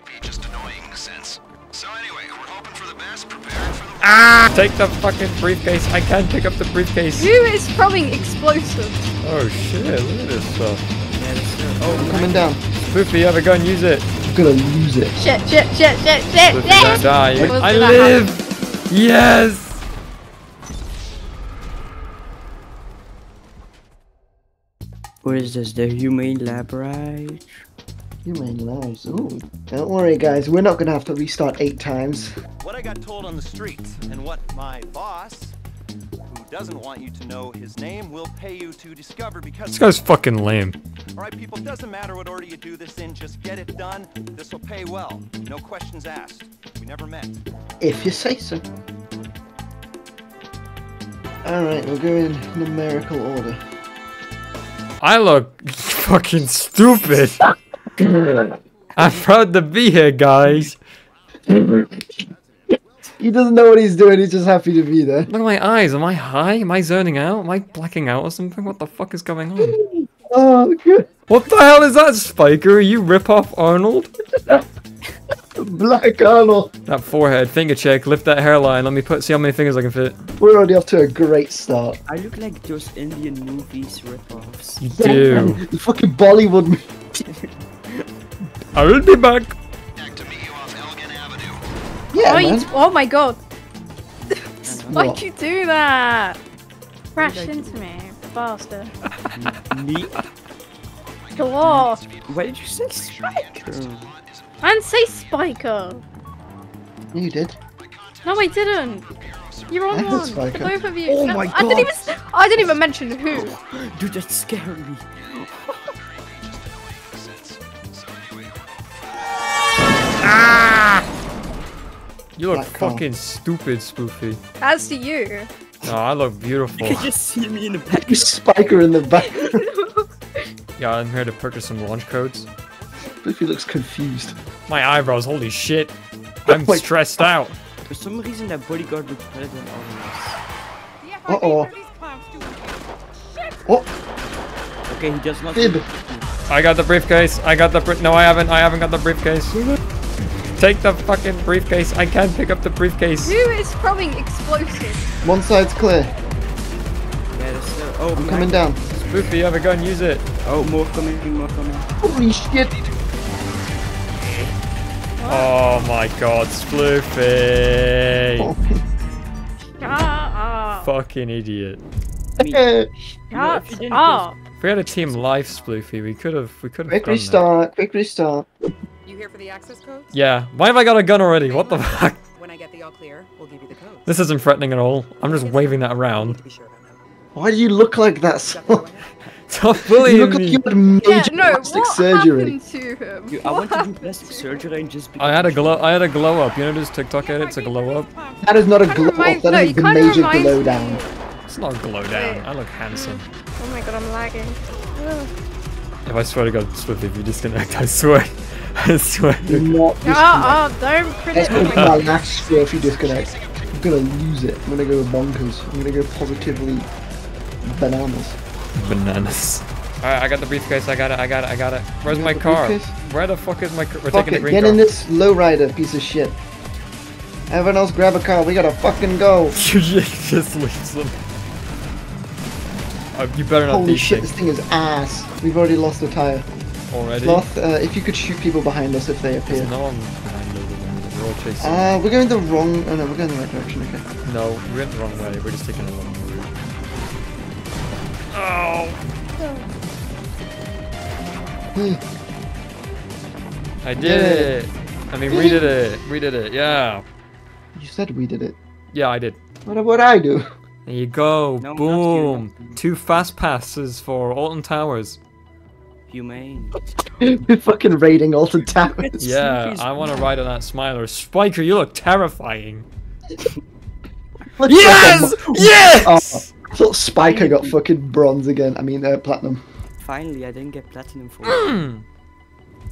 might be just annoying in sense. So anyway, we're hoping for the best, preparing for the Ah! Take the fucking briefcase. I can't pick up the briefcase. Who is throwing explosives? Oh shit, look at this stuff. Yeah, that's. Oh, I'm coming down. Spoofy, you have a gun, use it. I'm gonna lose it. Shit, shit, shit, shit, shit, Spoofy, shit! don't die. You- I gonna live! Yes! What is this? The humane lab, right? Human lives. Ooh. Don't worry, guys. We're not gonna have to restart eight times. What I got told on the streets, and what my boss, who doesn't want you to know his name, will pay you to discover because. This guy's fucking lame. Alright, people, doesn't matter what order you do this in, just get it done. This will pay well. No questions asked. We never met. If you say so. Alright, we'll go in numerical order. I look fucking stupid. I'm proud to be here, guys. He doesn't know what he's doing, he's just happy to be there. Look at my eyes. Am I high? Am I zoning out? Am I blacking out or something? What the fuck is going on? Oh, good. What the hell is that, Spiker? Are You rip off Arnold? Black Arnold. That forehead, finger check, lift that hairline. Let me put see how many fingers I can fit. We're already off to a great start. I look like those Indian movies ripoffs. You do. The fucking Bollywood. movie. I will be back. deck to meet you off Elgin Avenue. Yeah, oh, you man. oh my god! Why'd you do that? Crash did I do? into me, bastard. Me? Claw! Why did you say Spiker? And say Spiker! You did. No, I didn't! You're on one! The both of you! Oh No, my I didn't God. even s- I didn't even mention who! Dude, that scared me. You look Black car. fucking stupid, Spoofy. As to you. No, I look beautiful. You can just see me in the back. You spiker in the back. yeah, I'm here to purchase some launch codes. If he looks confused. My eyebrows, holy shit. I'm my stressed out. For some reason, that bodyguard looks better than all of us. Uh oh. Oh. Okay, he does not. Fib. I got the briefcase. I got the bri- No, I haven't. I haven't got the briefcase. Take the fucking briefcase. I can't pick up the briefcase. Who is throwing explosives? one side's clear. Yeah, that's it. Oh, I'm coming down. Spoofy, you have a gun, use it. Oh, more coming, more coming. Holy shit. Oh my god, Spoofy. Oh, Fucking idiot. know, if Shut up! If we had a team life, Sploofy, we could have we could have quick done that. restart. Quick restart. You here for the access codes? Yeah. Why have I got a gun already? What the fuck? When I get the all clear, we'll give you the codes. This isn't threatening at all. I'm just waving that around. to be sure about that. Why do you look like that? Got So? that going? You bullying look like you had major Yeah, no, plastic what surgery. happened to him? You, I want to do plastic surgery and just I had a glow. I had a glow up. You know this TikTok edit? It's a glow up. That is not a Kinda glow up. reminds- That no, is you the major glow down. It's not glow down. I look handsome. Oh my god, I'm lagging. Ugh. If I swear to God, Swift, if you disconnect, I swear. I swear. Do not disconnect. Ah, ah, don't That's gonna me. be my last straw if you disconnect. I'm gonna lose it. I'm gonna go bonkers. I'm gonna go positively bananas. Bananas. Alright, I got the briefcase. I got it. I got it. I got it. Where's my car? briefcase? Where the fuck is my car? We're Fuck taking the it. green Get car. in this lowrider piece of shit. Everyone else grab a car. We gotta fucking go. You just leaves them. Oh, you better not Holy be shit, this thing is ass. We've already lost a tire. Already. Sloth, uh, if you could shoot people behind us if they There's appear. no one behind us. We're all chasing. Uh, we're going the wrong. Oh no, we're going the right direction. Okay. no, we went the wrong way. We're just taking a long route. Oh! I did Did it! I mean, we did it. We did it. Yeah. You said we did it. Yeah, I did. What about I do? There you go. No, Boom. Two fast passes for Alton Towers. Humane. We're fucking raiding Alton Towers. Yeah, I want to ride on that smiler. Spiker, you look terrifying. Let's Yes! fucking- Yes! I thought Spiker got fucking bronze again. I mean, uh, platinum. Finally, I didn't get platinum for Mm.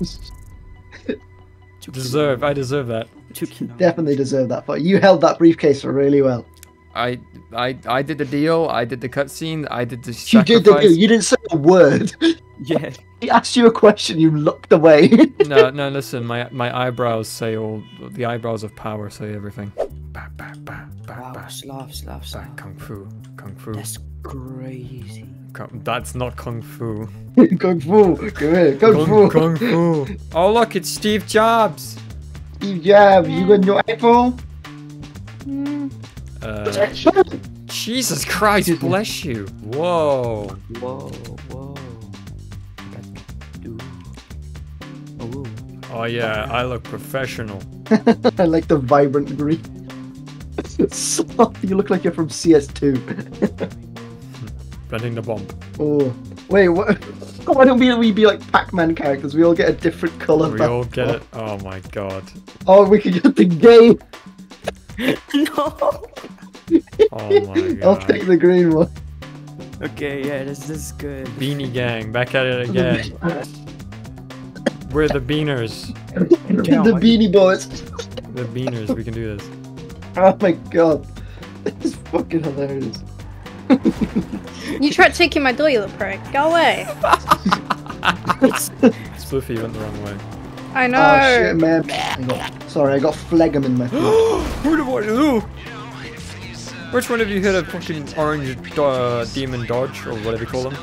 it. Deserve. I deserve that. Took you long. Definitely deserve that. But you held that briefcase really well. I I I did the deal. I did the cutscene. I did the You sacrifice. did the deal. You didn't say a word. Yeah. He asked you a question, you looked away. no, no, listen, my my eyebrows say all the eyebrows of power say everything. Ba, ba, ba, ba, Wow, ba, Slav, Slav, ba, Slav. kung fu, kung fu. That's crazy. Kung- that's not kung fu. Kung Fu, come here, Kung, Fu. kung fu. Oh look, it's Steve Jobs. Steve Jobs, you got your iPhone? Uh, Jesus Christ, bless you. Whoa. Whoa, whoa. Oh yeah, I look professional. I like the vibrant green. Stop, you look like you're from CS2. Planting the bomb. oh, wait, what? Why don't we, we be like Pac-Man characters? We all get a different color. We all get it. Oh my god. Oh, we could get the game. no. Oh my god. I'll take the green one. Okay, yeah, this, this is good. Beanie Gang, back at it again. We're the Beaners. the Beanie Boys. The Beaners, we can do this. Oh my god, this is fucking hilarious. You tried taking my door, you little prick. Go away. Spliffy went the wrong way. I know. Oh shit, man. I got, sorry, I got phlegm in my throat. Who do I do? Which one of you hit a fucking orange uh, demon dodge, or whatever you call them?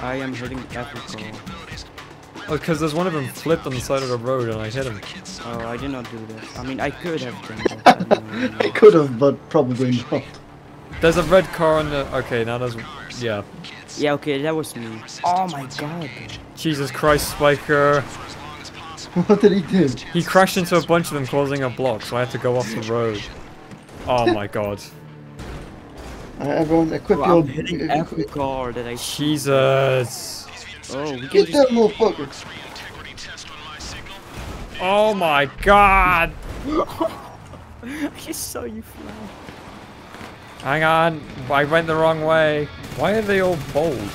I am hitting Africa. Oh, because there's one of them flipped on the side of the road and I hit him. Oh, I did not do this. I mean, I could have done that. I don't. I could have, but probably not. There's a red car on the. Okay, now there's. Yeah. yeah, okay, that was me. Oh my god. Jesus Christ, Spiker. What did he do? He crashed into a bunch of them, causing a block, so I had to go off the road. Oh my god. Uh, everyone, equip Bro, your. I'm hitting every car that I. Jesus. Oh, we Get just. that motherfucker. Oh my god. I just saw you fly. Hang on. I went the wrong way. Why are they all bold?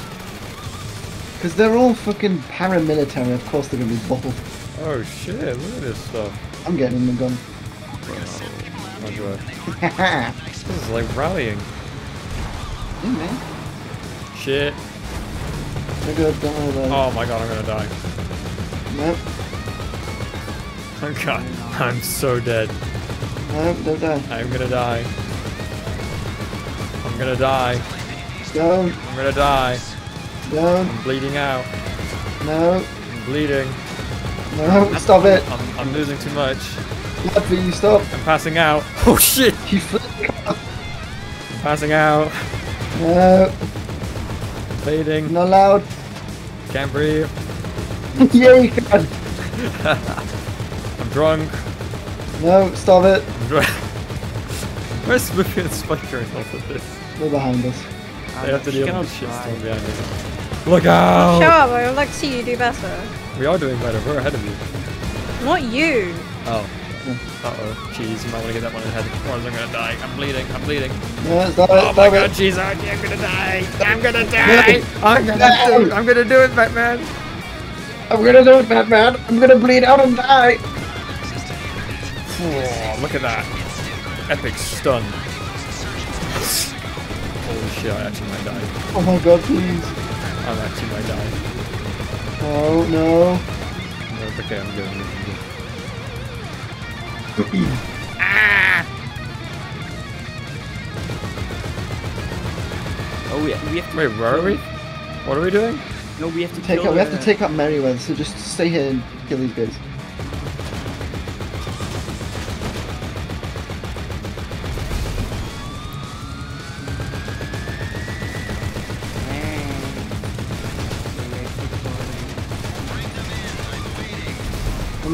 Because they're all fucking paramilitary, of course they're gonna be bold. Oh shit, look at this stuff. I'm getting the gun. That. Haha. This is like rallying. yeah, man. Shit. They're good, don't worry about Oh my god, I'm gonna die. Nope, Oh god, I'm so dead. nope, don't die. I'm gonna die. I'm gonna die. Don't, I'm gonna die. don't, I'm bleeding out. no, I'm bleeding. No, stop it. I'm, I'm losing too much. Lefty, you stop. I'm passing out. Oh shit! You flick. I'm passing out. No, Bleeding. not allowed. Can't breathe. yeah, you can. I'm drunk. No, stop it. I'm drunk. Where's Smithy and Spiker in all of this? They're behind us. They have to she deal cannot with shit still behind us. Look out! Show up, I would like to see you do better. We are doing better. We're ahead of you. Not you. Oh. Uh oh. Jeez, you might want to get that one in ahead. Otherwise I'm gonna die. I'm bleeding. I'm bleeding. No, stop it, Oh stop my it. god, jeez, I'm gonna die. I'm gonna die. I'm gonna do it. I'm gonna do it, Batman. I'm gonna do it, Batman. I'm gonna bleed out and die. Oh, look at that. Epic stun. Holy shit, I actually might die. Oh my god, please. I actually might die. Oh no. No, it's okay, I'm good. I'm good. I'm. Oh, yeah, we have to. Wait, where are we? What are we doing? No, we have to Take kill up, we have to take up Merryweather, so just stay here and kill these guys.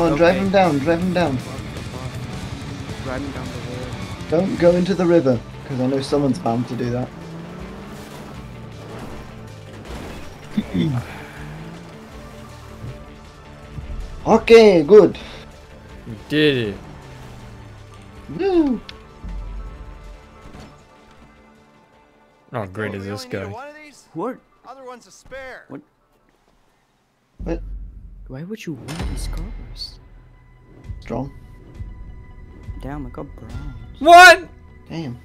Come on, drive him down, drive him down. Driving down the road. Don't go into the river, because I know someone's bound to do that. okay, good. We did it. Woo. Oh, great is this guy? One of these? What? Other one's a spare. What? What? Why would you want these cars? Strong. Damn, I got bronze. What? Damn.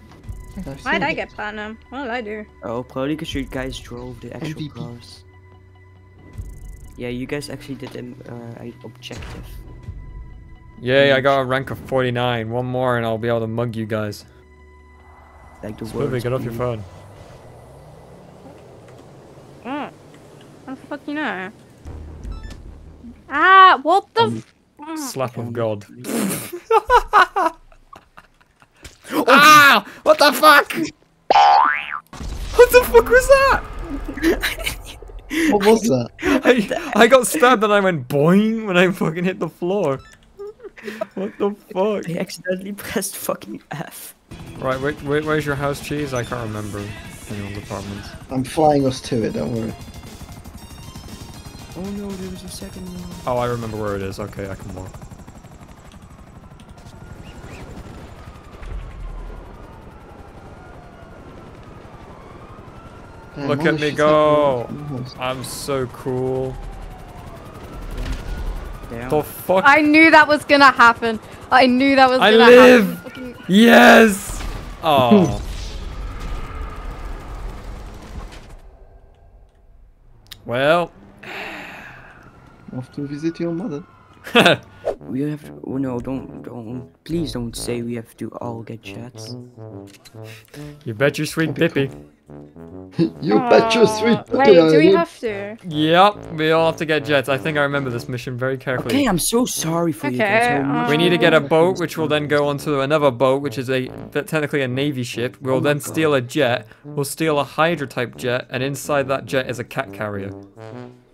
Why did I get platinum? What did I do? Oh, probably because you guys drove the actual MVP. cars. Yeah, you guys actually did an uh, a objective. Yay, I got a rank of 49. One more and I'll be able to mug you guys. Like the Smoothie, words get off your phone. The? Um, f- Slap of God. ah! What the fuck? What the fuck was that? What was that? I, I got stabbed and I went boing when I fucking hit the floor. What the fuck? I accidentally pressed fucking F. Right, wait, wait, where's your house cheese? I can't remember. In all departments. I'm flying us to it. Don't worry. Oh no, there was a second one. Oh, I remember where it is. Okay, I can walk. Damn, Look at me go. happening at once. I'm so cool. Down. The fuck? I knew that was gonna happen. I knew that was I gonna live. happen. Fucking- Yes! Oh. well. Off to visit your mother. We have to. Oh no, don't, don't. Please don't say we have to all get chats. you bet your sweet Bippy. you bet your Aw, sweet Uh, Wait, do we have to? Yep, we all have to get jets. I think I remember this mission very carefully. Okay, I'm so sorry for you guys. Okay, how We need to get a boat, which will then go onto another boat, which is a technically a navy ship. We'll Oh my then God. steal a jet. We'll steal a Hydra type jet, and inside that jet is a cat carrier.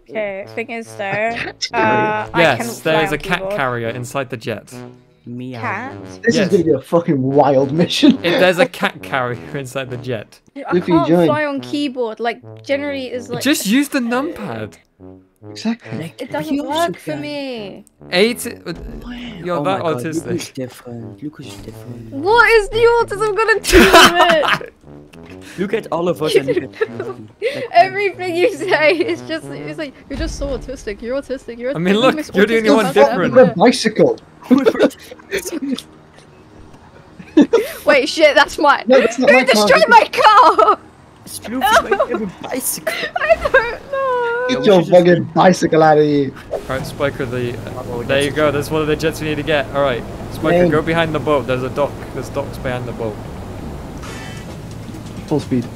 Okay, thing is though, uh, I can yes, there is a cat carrier inside the jet. Meow. Cat? This Yes. is gonna be a fucking wild mission. If there's a cat carrier inside the jet, I If can't join. fly on keyboard. Like generally is like just use the numpad. exactly. Like, it doesn't also work for me. Eight. uh, You're oh that my God, Luca's autistic. different. Luca's different. What is the autism gonna do with it? Look at all of us and look at Everything you say is just it's like you're just so autistic. You're autistic. You're. I mean, the look, most you're the only autistic one person different. ever Look at a bicycle. Met. Wait, shit, that's mine. No, that's not Who my car. destroyed my car? Sploofy might have bicycle. I don't know. Get we your should just- fucking bicycle out of here. Alright, Spiker, the. Oh, there you that's- go. That's one of the jets we need to get. Alright, Spiker, Man. go behind the boat. There's a dock. There's docks behind the boat. Full speed.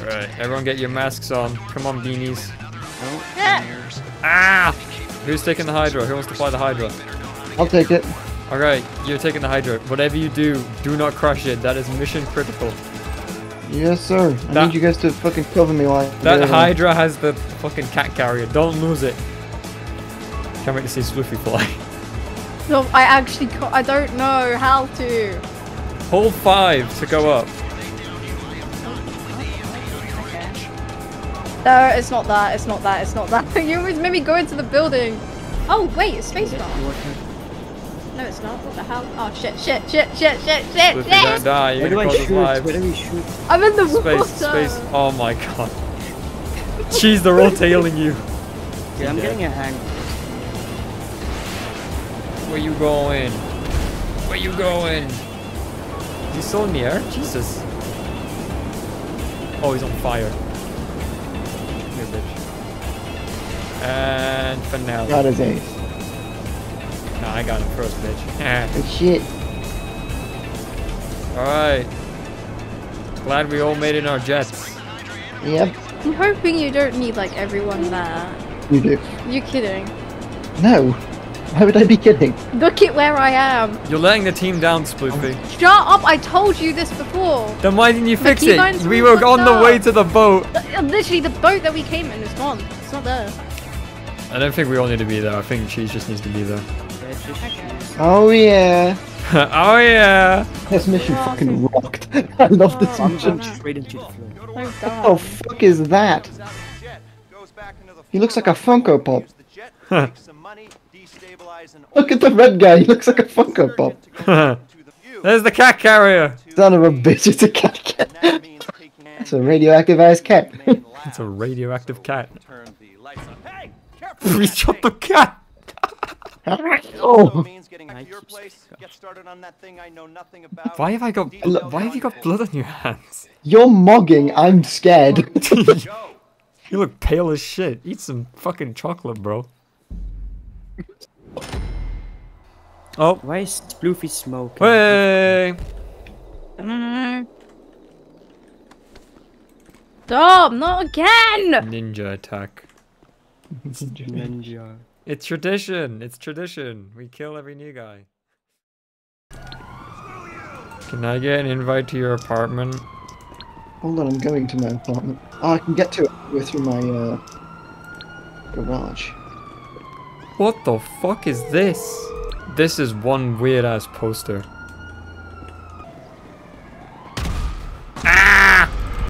Alright, everyone get your masks on. Come on, beanies. Yeah. Ah! Who's taking the Hydra? Who wants to fly the Hydra? I'll take it. Alright, you're taking the Hydra. Whatever you do, do not crush it. That is mission critical. Yes, sir. I That- need you guys to fucking cover me while. I That get Hydra has the fucking cat carrier. Don't lose it. Can't wait to see Swoofy fly. No, I actually I don't know how to. Hold five to go up. No, it's not that. It's not that. It's not that. you always made me go into the building. Oh wait, it's space bar. No, it's not. What the hell? Oh shit! Shit! Shit! Shit! Shit! Shit! Swoofy, don't shit. die. You're Where do gonna I shoot? Where do we shoot? I'm in the water. Space, space. Oh my god. Jeez, they're all tailing you. Yeah, I'm getting a hang. Where you going? Where you going? He's so near. Jesus. Oh, he's on fire. And finale. Got his ace. Nah, I got him first, bitch. Good shit. Alright. Glad we all made it in our jets. Yep, I'm hoping you don't need like everyone there. you do. You kidding? No. Why would I be kidding? Look at where I am. You're letting the team down, Sploofy. Shut up! I told you this before. Then why didn't you My fix it? We were were on fucked the way to the boat. Uh, Literally, the boat that we came in is gone. It's not there. I don't think we all need to be there. I think Cheese just needs to be there. Yeah, just shoot. Oh yeah. oh yeah. This mission Oh, fucking rocked. I love this Oh, I'm mission. going straight into the floor. Oh What the fuck is that? Comes out of the jet, goes back into the He looks like a floor, Funko Pop. use the jet to make some money, destabilize an Look at the red guy. He looks like a Funko Pop. insurgent to go back to the view. There's the cat carrier. Son of a bitch. It's a cat And cat. that means taking It's a radioactive ass cat. It's a radioactive So cat. Turn the lights on. Hey, careful! We shot the cat. Oh. means getting back to your place, get started on that thing I know nothing about. Why have I got? Bl- why have you got blood on your hands? You're mugging. I'm scared. You look pale as shit. Eat some fucking chocolate, bro. Oh, Why is Sploofy smoking? hey! Stop! Not again! Ninja attack. Ninja. It's tradition. It's tradition. We kill every new guy. Can I get an invite to your apartment? Hold on, I'm going to my apartment. Oh, I can get to it go through my uh, garage. What the fuck is this? This is one weird ass poster.